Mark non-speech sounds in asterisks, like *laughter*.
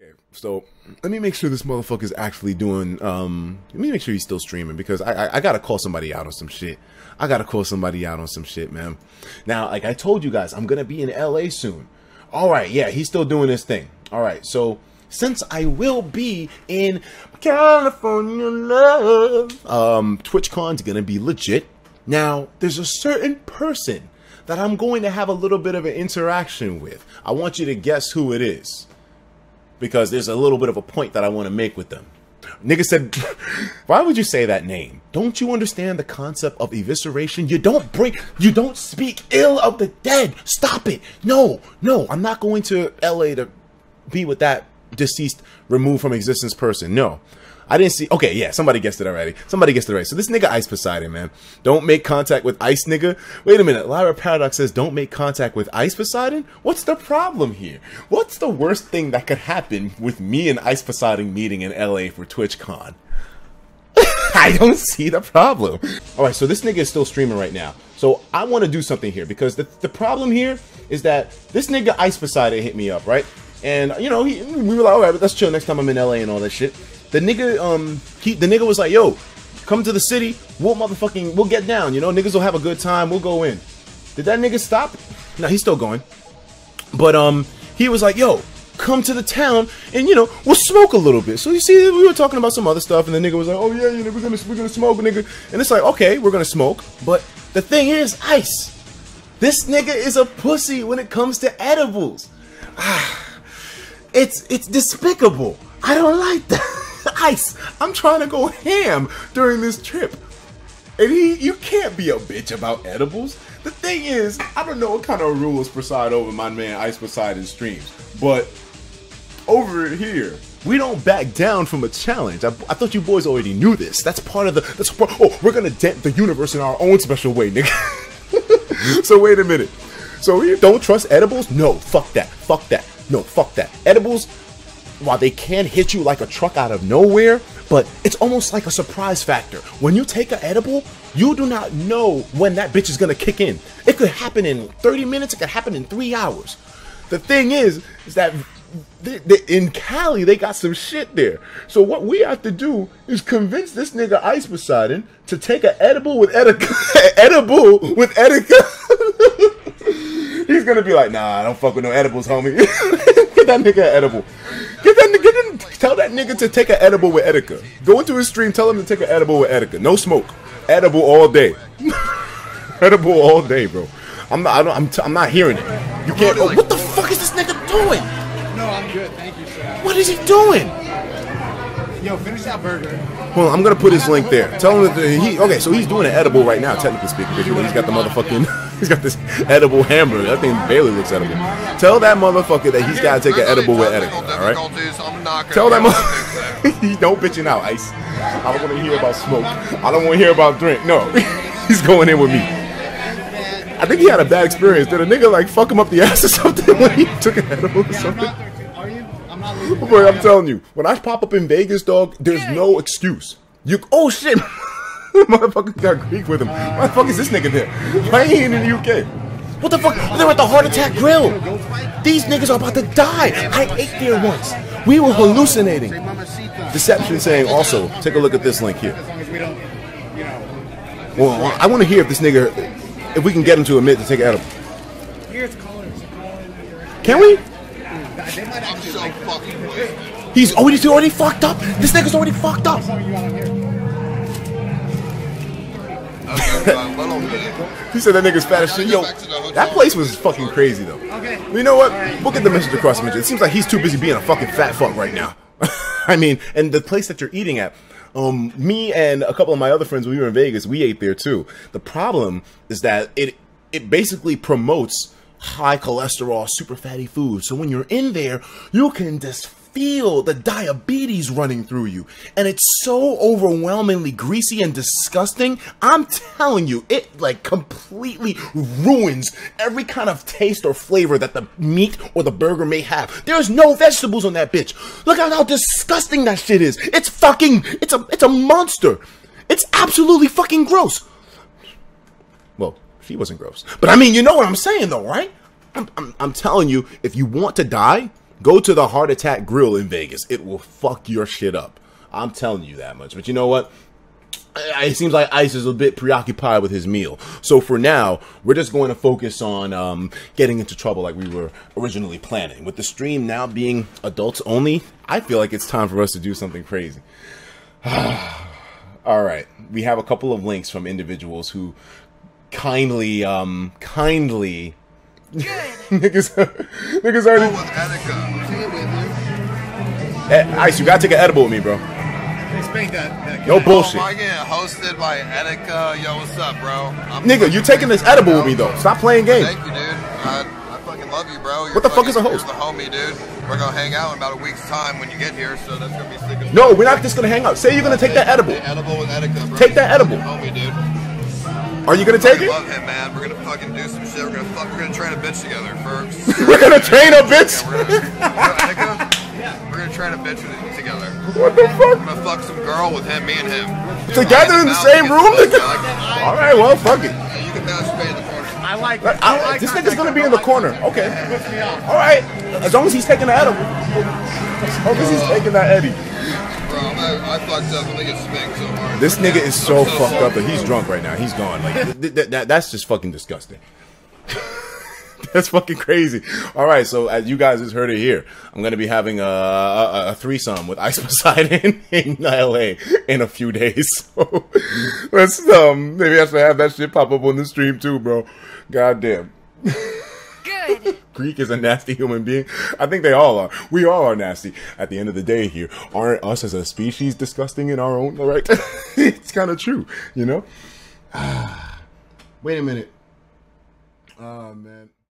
Okay, so let me make sure this motherfucker's actually doing. Um, let me make sure he's still streaming because I, I I gotta call somebody out on some shit. I gotta call somebody out on some shit, man. Now, like I told you guys, I'm gonna be in LA soon. All right, yeah, he's still doing this thing. All right, so since I will be in California, love, um, TwitchCon's gonna be legit. Now, there's a certain person that I'm going to have a little bit of an interaction with. I want you to guess who it is because there's a little bit of a point that I want to make with them. Nigga said, *laughs* why would you say that name? Don't you understand the concept of evisceration? You don't bring, you don't speak ill of the dead. Stop it. No, no, I'm not going to LA to be with that deceased, removed from existence person. No. I didn't see. Okay, yeah, somebody guessed it already. Somebody guessed it already. So this nigga Ice Poseidon, man. Don't make contact with Ice nigga. Wait a minute. Lyra Paradox says don't make contact with Ice Poseidon? What's the problem here? What's the worst thing that could happen with me and Ice Poseidon meeting in LA for TwitchCon? *laughs* I don't see the problem. All right, so this nigga is still streaming right now. So I want to do something here because the, the problem here is that this nigga Ice Poseidon hit me up, right? And you know, he, we were like, all right, let's chill next time I'm in LA and all that shit. The nigga, um, he, the nigga was like, yo, come to the city, we'll motherfucking, we'll get down, you know, niggas will have a good time, we'll go in. Did that nigga stop? No, he's still going. But um, he was like, yo, come to the town and you know we'll smoke a little bit. So you see, we were talking about some other stuff, and the nigga was like, "Oh yeah, you know, we're gonna we're gonna smoke, nigga." And it's like, okay, we're gonna smoke, but the thing is, ice. This nigga is a pussy when it comes to edibles. *sighs* it's it's despicable. I don't like that. *laughs* ice. I'm trying to go ham during this trip. And he, you can't be a bitch about edibles. The thing is, I don't know what kind of rules preside over my man Ice Poseidon's streams, but over here, we don't back down from a challenge. I, I, thought you boys already knew this. That's part of the. That's part. Oh, we're gonna dent the universe in our own special way, nigga. *laughs* so wait a minute. So you don't trust edibles? No, fuck that. Fuck that. No, fuck that. Edibles, while they can hit you like a truck out of nowhere, but it's almost like a surprise factor. When you take an edible, you do not know when that bitch is gonna kick in. It could happen in 30 minutes, it could happen in three hours. The thing is, is that in Cali, they got some shit there. So what we have to do is convince this nigga Ice Poseidon to take an edible with Etika. *laughs* edible with Etika. *laughs* He's gonna be like, nah, I don't fuck with no edibles, homie. *laughs* Get that nigga an edible. Get that nigga. Tell that nigga to take an edible with Etika. Go into his stream. Tell him to take an edible with Etika. No smoke. Edible all day. *laughs* edible all day, bro. I'm not. I don't, I'm. T- I'm not hearing it. You can't. Oh, what the fuck is this nigga doing? No, I'm good. Thank you, sir. What is he doing? Yo, finish that burger. Well, I'm gonna put his link there. Tell him that he. Okay, so he's doing an edible right now, technically speaking. Because he's got the motherfucking. *laughs* He's got this edible hamburger. That thing barely looks edible. Tell that motherfucker that he's gotta take an edible with Etika. All right. Tell that motherfucker. *laughs* Don't bitching out, Ice. I don't want to hear about smoke. I don't want to hear about drink. No, *laughs* he's going in with me. I think he had a bad experience. Did a nigga like fuck him up the ass or something when he took an edible or something? Are you? I'm not leaving. Boy, I'm telling you, when I pop up in Vegas, dog, there's no excuse. You oh shit, *laughs* motherfucker got Greek with him. Why the fuck is this nigga there? Why ain't he in the UK? What the fuck? They're at the Heart Attack Grill. These niggas are about to die. I ate there once. We were hallucinating. Deception saying also, take a look at this link here. As long as we don't, you know. Well, I want to hear if this nigga, if we can get him to admit to take an edible. Here's callers. Can we? They might I'm actually so like fucking weak. He's already, he's already fucked up. This nigga's already fucked up. some of you out here. Okay, a little bit. *laughs* He said that nigga's fat as shit. Yo, that place was fucking crazy though. Okay. You know what? We'll get the message across. It seems like he's too busy being a fucking fat fuck right now. *laughs* I mean, and the place that you're eating at, um, me and a couple of my other friends, when we were in Vegas, we ate there too. The problem is that it it basically promotes high cholesterol, super fatty food. So when you're in there, you can just feel the diabetes running through you. And it's so overwhelmingly greasy and disgusting. I'm telling you, it like completely ruins every kind of taste or flavor that the meat or the burger may have. There's no vegetables on that bitch. Look at how disgusting that shit is. It's fucking it's a it's a monster. It's absolutely fucking gross. Well, she wasn't gross. But I mean, you know what I'm saying though, right? I'm, I'm, I'm telling you, if you want to die, Go to the Heart Attack Grill in Vegas. It will fuck your shit up. I'm telling you that much. But you know what? It seems like Ice is a bit preoccupied with his meal. So for now, we're just going to focus on um, getting into trouble like we were originally planning. With the stream now being adults only, I feel like it's time for us to do something crazy. *sighs* All right, we have a couple of links from individuals who kindly, um, kindly. Niggas, niggas already. with Etika. Eh, Ice, you gotta take an edible with me, bro. Explain that. that No Oh, bullshit. am I getting hosted by Etika? Yo, what's up, bro? I'm Nigga, you taking this edible with me though. Stop playing games. Thank you, dude. I, I fucking love you, bro. You're What the fuck is a host? You're the homie, dude. We're gonna hang out in about a week's time when you get here, so that's gonna be sick as No, we're not just gonna hang out. Say you're gonna take that edible. Edible with Etika, bro. Take that edible. Homie, dude. Are you gonna take I it? love him, man. We're gonna fucking do some shit. We're gonna fuck. We're gonna train a bitch together first. *laughs* We're gonna train a bitch. Yeah, we're gonna, Etika? We're gonna train a bitch together. What the fuck? I'm gonna fuck some girl with him, me and him. Together in the same room? the nigga? best. I like it. All right, well, fuck it. Yeah, you can masturbate in the corner. I like I- it. I I- like this contact. nigga's gonna be in the corner. Okay. It me off. All right, as long as he's taking the edible. Oh, as long as he's taking that Eddie. I fucked up. I'm gonna spanked so hard. This nigga is so I'm fucked up that he's drunk right now. He's gone. Like th- th- th- that's just fucking disgusting. *laughs* that's fucking crazy. All right, so as you guys just heard it here, I'm gonna be having a, a, a threesome with Ice *laughs* Poseidon in LA in a few days. *laughs* So let's um maybe I should have that shit pop up on the stream too, bro. God damn. Good. Greek is a nasty human being. I think they all are. We all are nasty. At the end of the day, here aren't us as a species disgusting in our own right? *laughs* it's kind of true, you know. *sighs* Wait a minute. Oh man.